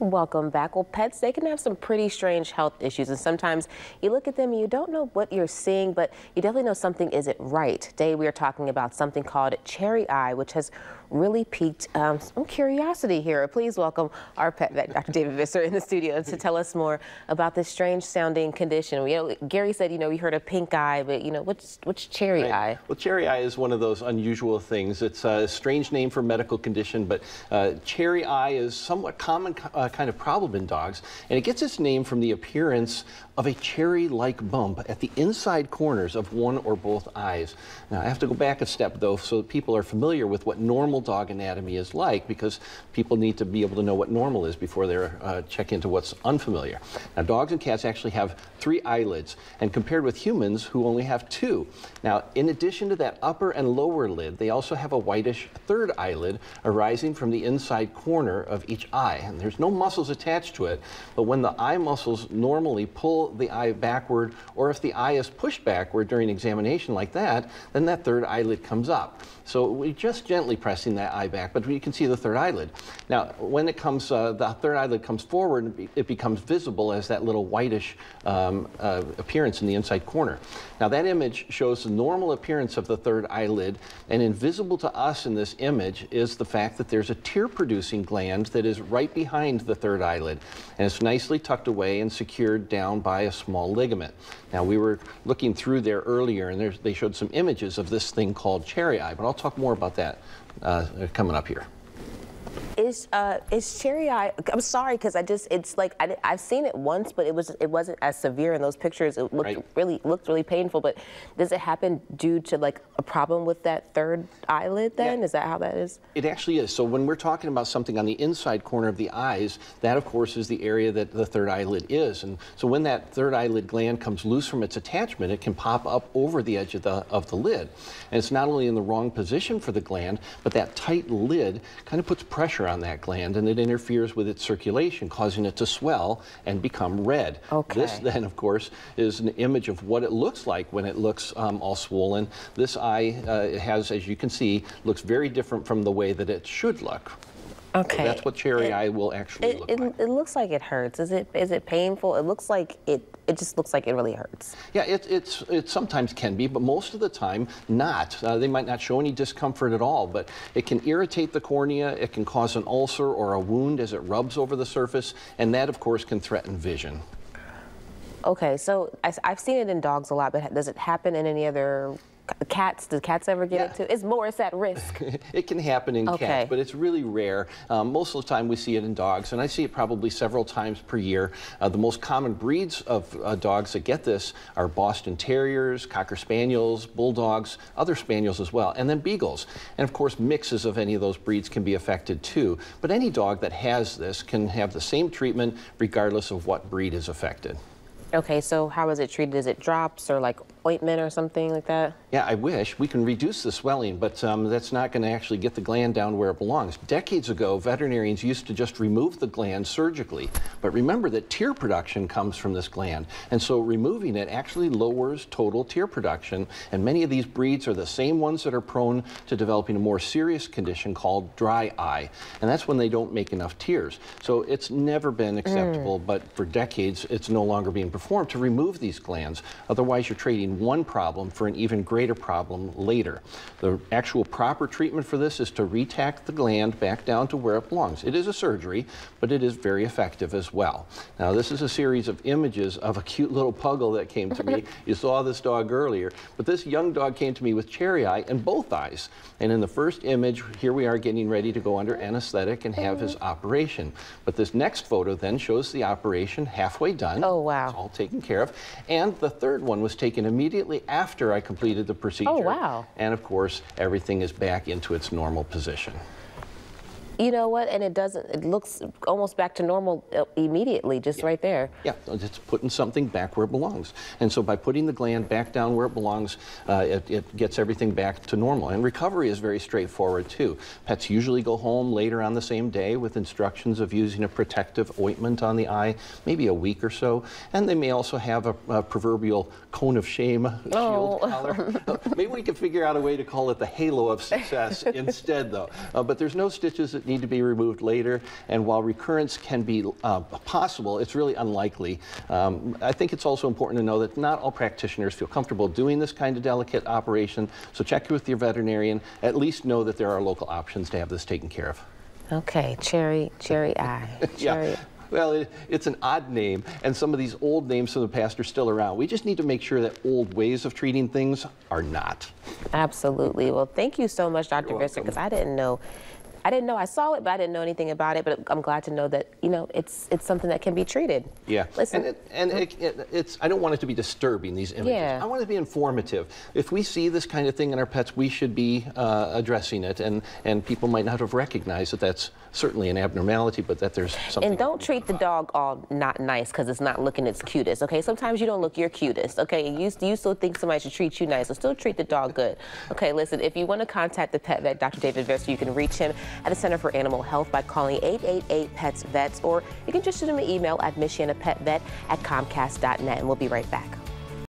Welcome back. Well, pets, they can have some pretty strange health issues, and sometimes you look at them and you don't know what you're seeing, but you definitely know something isn't right. Today, we are talking about something called cherry eye, which has really piqued um, some curiosity here. Please welcome our pet vet, Dr. David Visser, in the studio to tell us more about this strange sounding condition. You know, Gary said, you know, we heard a pink eye, but, you know, what's, what's cherry right. eye? Well, cherry eye is one of those unusual things. It's a strange name for medical condition, but uh, cherry eye is somewhat common uh, kind of problem in dogs, and it gets its name from the appearance of a cherry-like bump at the inside corners of one or both eyes. Now, I have to go back a step, though, so that people are familiar with what normal dog anatomy is like, because people need to be able to know what normal is before they uh, check into what's unfamiliar. Now, dogs and cats actually have three eyelids, and compared with humans, who only have two. Now, in addition to that upper and lower lid, they also have a whitish third eyelid arising from the inside corner of each eye. And there's no muscles attached to it, but when the eye muscles normally pull the eye backward, or if the eye is pushed backward during examination like that, then that third eyelid comes up. So we're just gently pressing that eye back, but you can see the third eyelid. Now, when it comes, uh, the third eyelid comes forward, it becomes visible as that little whitish um, uh, appearance in the inside corner. Now, that image shows the normal appearance of the third eyelid, and invisible to us in this image is the fact that there's a tear-producing gland that is right behind the third eyelid, and it's nicely tucked away and secured down by a small ligament. Now, we were looking through there earlier, and they showed some images of this thing called cherry eye, but I'll talk more about that uh, coming up here. Is uh, is cherry eye? I'm sorry because I just it's like I, have seen it once, but it was it wasn't as severe in those pictures. It looked right. really looked really painful. But does it happen due to like a problem with that third eyelid? Then yeah. is that how that is? It actually is. So when we're talking about something on the inside corner of the eyes, that of course is the area that the third eyelid is. And so when that third eyelid gland comes loose from its attachment, it can pop up over the edge of the of the lid. And it's not only in the wrong position for the gland, but that tight lid kind of puts pressure on that gland and it interferes with its circulation, causing it to swell and become red. Okay. This then, of course, is an image of what it looks like when it looks um, all swollen. This eye uh, has, as you can see, looks very different from the way that it should look. Okay. So that's what cherry it, eye will actually it, look it, like. It looks like it hurts. Is it is it painful? It looks like it it just looks like it really hurts. Yeah, it, it's, it sometimes can be, but most of the time not. Uh, they might not show any discomfort at all, but it can irritate the cornea, it can cause an ulcer or a wound as it rubs over the surface, and that, of course, can threaten vision. Okay, so I, have seen it in dogs a lot, but does it happen in any other cats, do cats ever get yeah. it too? Is Morris at risk? it can happen in okay. cats, but it's really rare. Um, most of the time we see it in dogs, and I see it probably several times per year. Uh, the most common breeds of uh, dogs that get this are Boston Terriers, Cocker Spaniels, Bulldogs, other Spaniels as well, and then Beagles. And of course, mixes of any of those breeds can be affected too. But any dog that has this can have the same treatment regardless of what breed is affected. Okay, so how is it treated? Is it drops or like ointment or something like that? Yeah, I wish. We can reduce the swelling, but um, that's not going to actually get the gland down where it belongs. Decades ago, veterinarians used to just remove the gland surgically. But remember that tear production comes from this gland. And so removing it actually lowers total tear production. And many of these breeds are the same ones that are prone to developing a more serious condition called dry eye. And that's when they don't make enough tears. So it's never been acceptable, mm. but for decades, it's no longer being performed to remove these glands. Otherwise, you're trading one problem for an even greater problem later. The actual proper treatment for this is to retack the gland back down to where it belongs. It is a surgery, but it is very effective as well. Now, this is a series of images of a cute little puggle that came to me. you saw this dog earlier, but this young dog came to me with cherry eye in both eyes. And in the first image, here we are getting ready to go under anesthetic and have his mm-hmm. operation. But this next photo then shows the operation halfway done. Oh, wow. It's all taken care of. And the third one was taken immediately after I completed the procedure. Oh, wow. And of course, everything is back into its normal position. You know what? And it doesn't, it looks almost back to normal uh, immediately, just yeah. right there. Yeah, it's putting something back where it belongs. And so by putting the gland back down where it belongs, uh, it, it, gets everything back to normal. And recovery is very straightforward too. Pets usually go home later on the same day with instructions of using a protective ointment on the eye, maybe a week or so. And they may also have a, a proverbial cone of shame oh. shield collar. maybe we can figure out a way to call it the halo of success instead though. Uh, but there's no stitches that need to be removed later. And while recurrence can be uh, possible, it's really unlikely. Um, I think it's also important to know that not all practitioners feel comfortable doing this kind of delicate operation. So check with your veterinarian. At least know that there are local options to have this taken care of. Okay, cherry, cherry eye. Cherry. yeah. Well, it, it's an odd name, and some of these old names from the past are still around. We just need to make sure that old ways of treating things are not. Absolutely. Well, thank you so much, Dr. Visser, because I didn't know I didn't know I saw it, but I didn't know anything about it. But I'm glad to know that you know it's it's something that can be treated. Yeah. Listen. And, it, and it, it, it's I don't want it to be disturbing these images. Yeah. I want it to be informative. If we see this kind of thing in our pets, we should be uh, addressing it, and and people might not have recognized that that's certainly an abnormality, but that there's something. And don't treat the dog all not nice because it's not looking its cutest. Okay. Sometimes you don't look your cutest. Okay. You you still think somebody should treat you nice, so still treat the dog good. Okay. Listen. If you want to contact the pet vet, Dr. David Visser, you can reach him at the Center for Animal health by calling 888 PETS VETS, or you can just shoot them an email at michianaPetVet at comcast.net, and we'll be right back.